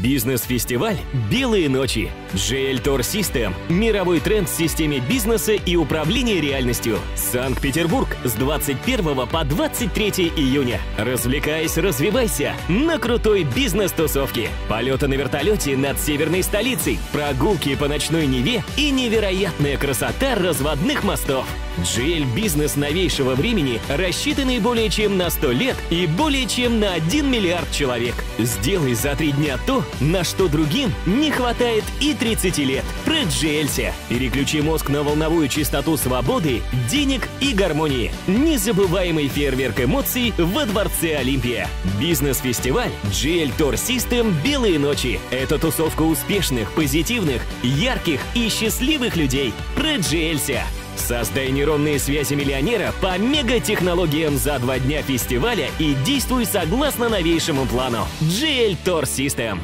Бизнес-фестиваль «Белые ночи». JL Tour System – мировой тренд в системе бизнеса и управления реальностью. Санкт-Петербург с 21 по 23 июня. Развлекаясь, развивайся на крутой бизнес-тусовке. Полеты на вертолете над северной столицей, прогулки по ночной Неве и невероятная красота разводных мостов. GL Бизнес новейшего времени, рассчитанный более чем на 100 лет и более чем на 1 миллиард человек. Сделай за три дня то, на что другим не хватает и 30 лет. Проджелься. Переключи мозг на волновую частоту свободы, денег и гармонии. Незабываемый фейерверк эмоций во Дворце Олимпия. Бизнес-фестиваль GL Tour System «Белые ночи». Это тусовка успешных, позитивных, ярких и счастливых людей. Проджелься. Создай нейронные связи миллионера по мегатехнологиям за два дня фестиваля и действуй согласно новейшему плану. GL Tour System.